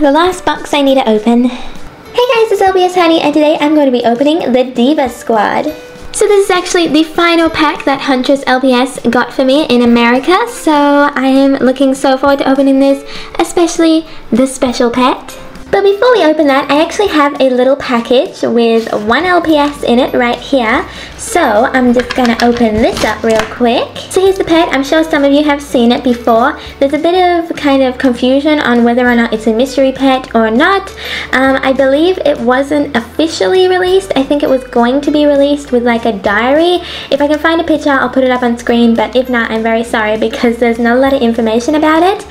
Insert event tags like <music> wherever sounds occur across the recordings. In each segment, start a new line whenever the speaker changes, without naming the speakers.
the last box I need to open. Hey guys, it's LPS Honey, and today I'm going to be opening the Diva Squad. So this is actually the final pack that Huntress LPS got for me in America, so I am looking so forward to opening this, especially the special pet. But before we open that, I actually have a little package with one LPS in it right here. So I'm just gonna open this up real quick. So here's the pet. I'm sure some of you have seen it before. There's a bit of kind of confusion on whether or not it's a mystery pet or not. Um, I believe it wasn't officially released. I think it was going to be released with like a diary. If I can find a picture, I'll put it up on screen. But if not, I'm very sorry because there's not a lot of information about it.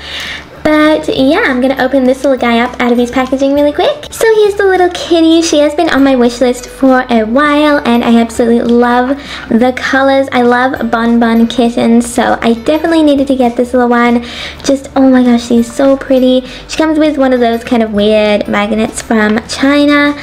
But yeah, I'm gonna open this little guy up out of his packaging really quick. So here's the little kitty. She has been on my wish list for a while and I absolutely love the colors. I love Bon Bon kittens, so I definitely needed to get this little one. Just, oh my gosh, she's so pretty. She comes with one of those kind of weird magnets from China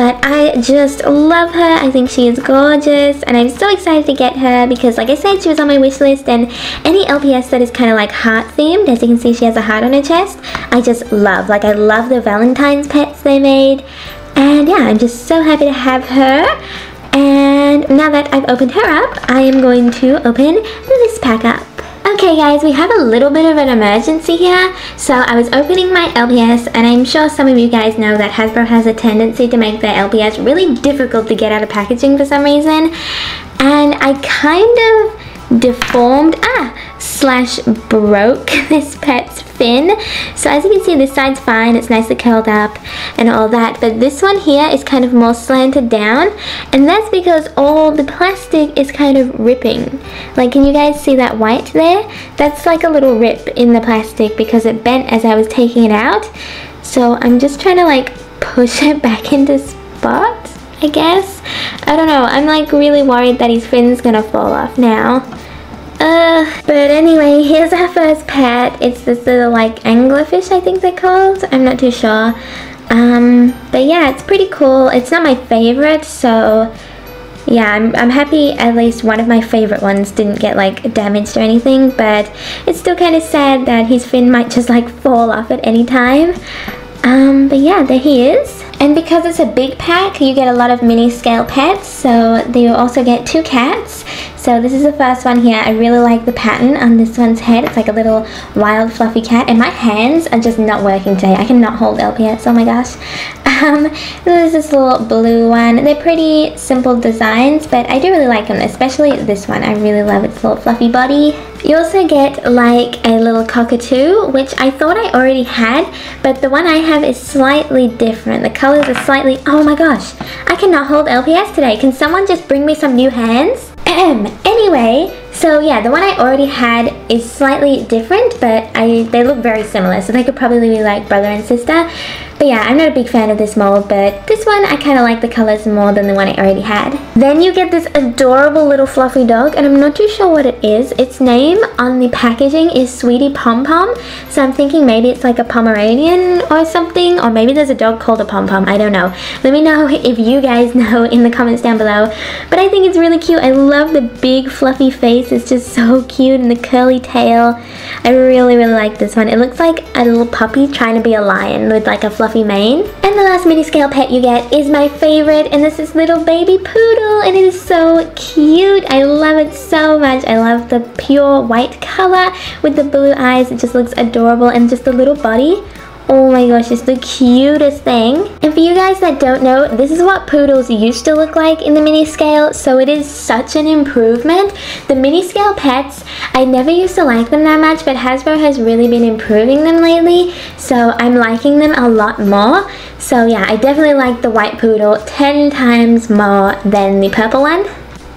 but I just love her. I think she is gorgeous and I'm so excited to get her because like I said, she was on my wish list and any LPS that is kind of like heart themed, as you can see she has a heart on her chest, I just love. Like I love the Valentine's pets they made and yeah, I'm just so happy to have her. And now that I've opened her up, I am going to open this pack up. Okay guys, we have a little bit of an emergency here. So I was opening my LPS and I'm sure some of you guys know that Hasbro has a tendency to make their LPS really difficult to get out of packaging for some reason. And I kind of deformed, ah, slash broke <laughs> this pet's fin. So as you can see, this side's fine. It's nicely curled up and all that. But this one here is kind of more slanted down. And that's because all the plastic is kind of ripping. Like, can you guys see that white there? That's like a little rip in the plastic because it bent as I was taking it out. So I'm just trying to like push <laughs> it back into spot. I guess. I don't know. I'm like really worried that his fin's gonna fall off now. Uh, but anyway, here's our first pet. It's this little like anglerfish, I think they're called. I'm not too sure. Um, but yeah, it's pretty cool. It's not my favorite, so yeah, I'm, I'm happy at least one of my favorite ones didn't get like damaged or anything, but it's still kind of sad that his fin might just like fall off at any time. Um, but yeah, there he is. And because it's a big pack, you get a lot of mini scale pets, so you also get two cats. So this is the first one here. I really like the pattern on this one's head. It's like a little wild fluffy cat. And my hands are just not working today. I cannot hold LPS. Oh my gosh. <laughs> Um, there's this little blue one. They're pretty simple designs, but I do really like them, especially this one. I really love its little fluffy body. You also get like a little cockatoo, which I thought I already had, but the one I have is slightly different. The colors are slightly, oh my gosh, I cannot hold LPS today. Can someone just bring me some new hands? Anyway, so yeah, the one I already had is slightly different, but I they look very similar, so they could probably be like brother and sister. But yeah, I'm not a big fan of this mold, but this one I kind of like the colors more than the one I already had. Then you get this adorable little fluffy dog, and I'm not too sure what it is. Its name on the packaging is Sweetie Pom Pom, so I'm thinking maybe it's like a Pomeranian or something, or maybe there's a dog called a Pom Pom, I don't know. Let me know <laughs> if you guys <laughs> know in the comments down below. But I think it's really cute. I love the big fluffy face. It's just so cute, and the curly tail. I really, really like this one. It looks like a little puppy trying to be a lion with like a fluffy fluffy mane. And the last mini scale pet you get is my favorite and this is little baby poodle and it is so cute. I love it so much. I love the pure white color with the blue eyes. It just looks adorable and just the little body. Oh my gosh, it's the cutest thing. And for you guys that don't know, this is what poodles used to look like in the mini scale, so it is such an improvement. The mini scale pets, I never used to like them that much, but Hasbro has really been improving them lately, so I'm liking them a lot more. So yeah, I definitely like the white poodle 10 times more than the purple one.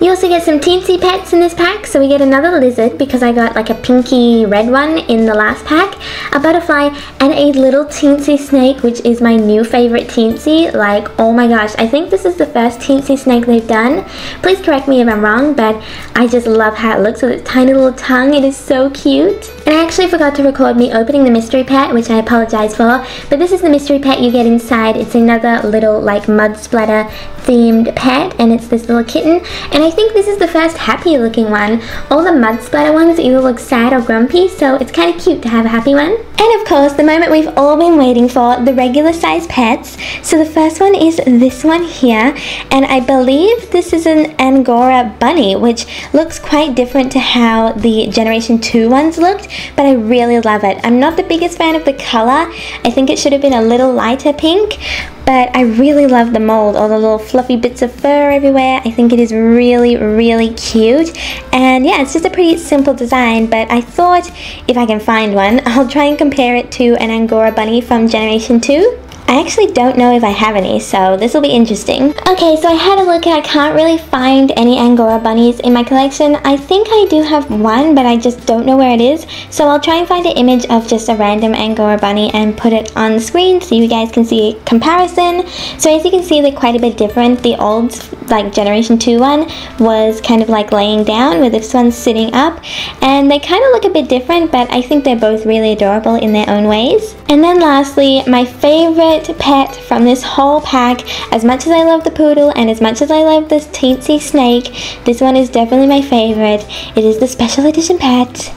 You also get some teensy pets in this pack, so we get another lizard because I got like a pinky red one in the last pack, a butterfly, and a little teensy snake, which is my new favorite teensy. Like, oh my gosh, I think this is the first teensy snake they've done. Please correct me if I'm wrong, but I just love how it looks with its tiny little tongue. It is so cute. And I actually forgot to record me opening the mystery pet, which I apologize for, but this is the mystery pet you get inside. It's another little like mud splatter themed pet, and it's this little kitten. And I think this is the first happy looking one. All the mud splatter ones either look sad or grumpy, so it's kind of cute to have a happy one. And of course, the moment we've all been waiting for, the regular size pets. So the first one is this one here, and I believe this is an Angora bunny, which looks quite different to how the Generation 2 ones looked, but I really love it. I'm not the biggest fan of the color. I think it should have been a little lighter pink, but I really love the mold, all the little fluffy bits of fur everywhere. I think it is really, really cute. And yeah, it's just a pretty simple design, but I thought if I can find one, <laughs> I'll try and compare it to an Angora bunny from Generation 2. I actually don't know if I have any, so this will be interesting. Okay, so I had a look and I can't really find any Angora bunnies in my collection. I think I do have one, but I just don't know where it is. So I'll try and find an image of just a random Angora bunny and put it on the screen so you guys can see a comparison. So as you can see, they're quite a bit different. The old, like Generation 2 one was kind of like laying down, with this one sitting up. And they kind of look a bit different, but I think they're both really adorable in their own ways. And then lastly, my favorite favorite pet from this whole pack. As much as I love the poodle and as much as I love this teensy snake, this one is definitely my favorite. It is the special edition pet.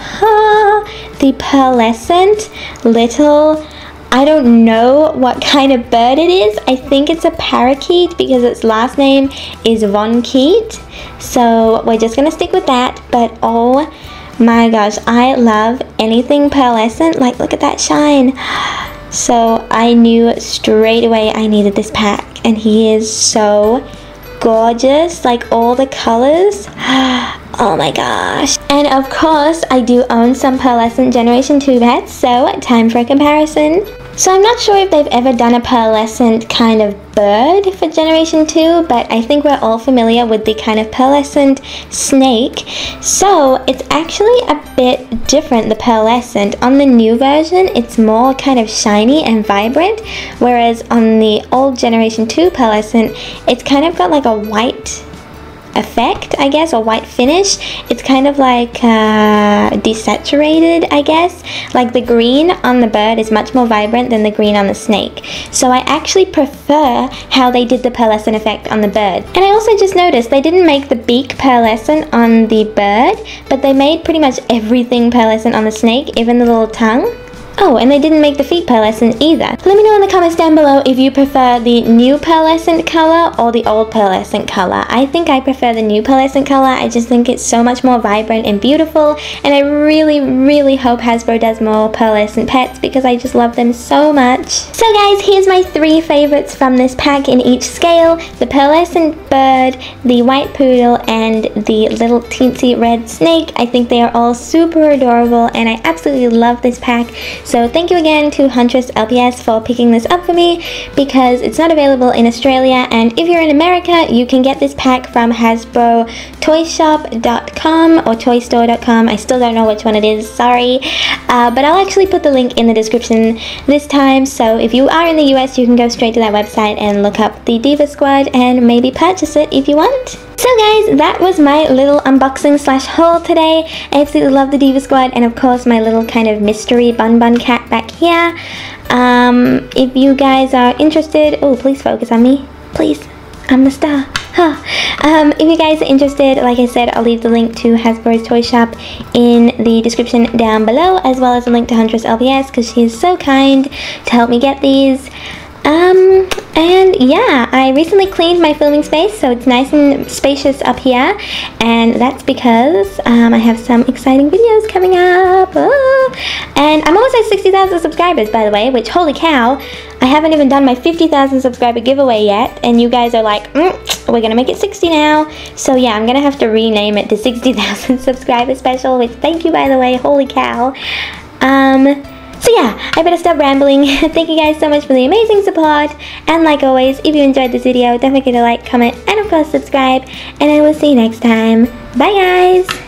Ah, the pearlescent little I don't know what kind of bird it is. I think it's a parakeet because its last name is Von Keet. So we're just gonna stick with that. But oh my gosh, I love anything pearlescent. Like look at that shine. So I knew straight away I needed this pack and he is so gorgeous like all the colors. <gasps> Oh my gosh. And of course I do own some pearlescent generation 2 pets so time for a comparison so I'm not sure if they've ever done a pearlescent kind of bird for Generation 2, but I think we're all familiar with the kind of pearlescent snake. So it's actually a bit different, the pearlescent. On the new version, it's more kind of shiny and vibrant, whereas on the old Generation 2 pearlescent, it's kind of got like a white effect, I guess, or white finish. It's kind of like uh, desaturated, I guess. Like the green on the bird is much more vibrant than the green on the snake. So I actually prefer how they did the pearlescent effect on the bird. And I also just noticed they didn't make the beak pearlescent on the bird, but they made pretty much everything pearlescent on the snake, even the little tongue. Oh, and they didn't make the feet pearlescent either. Let me know in the comments down below if you prefer the new pearlescent color or the old pearlescent color. I think I prefer the new pearlescent color. I just think it's so much more vibrant and beautiful. And I really, really hope Hasbro does more pearlescent pets because I just love them so much. So guys, here's my three favorites from this pack in each scale. The pearlescent bird, the white poodle, and the little teensy red snake. I think they are all super adorable and I absolutely love this pack. So thank you again to Huntress LPS for picking this up for me because it's not available in Australia and if you're in America you can get this pack from Hasbro toyshop.com or toystore.com. I still don't know which one it is, sorry. Uh, but I'll actually put the link in the description this time so if you are in the US you can go straight to that website and look up the Diva Squad and maybe purchase it if you want. So guys, that was my little unboxing slash haul today. I absolutely love the Diva Squad and of course my little kind of mystery Bun Bun cat back here. Um, if you guys are interested, oh please focus on me, please. I'm the star. Huh. Um, if you guys are interested, like I said, I'll leave the link to Hasbro's Toy Shop in the description down below, as well as a link to Huntress LPS because she is so kind to help me get these. Um, and yeah, I recently cleaned my filming space so it's nice and spacious up here and that's because um, I have some exciting videos coming up. Oh. And I'm almost at 60,000 subscribers by the way, which holy cow, I haven't even done my 50,000 subscriber giveaway yet and you guys are like, mm, we're gonna make it 60 now. So yeah, I'm gonna have to rename it to 60,000 <laughs> subscriber special, which thank you by the way, holy cow. Um, so yeah, I better stop rambling. <laughs> Thank you guys so much for the amazing support. And like always, if you enjoyed this video, don't forget to like, comment, and of course subscribe. And I will see you next time. Bye guys!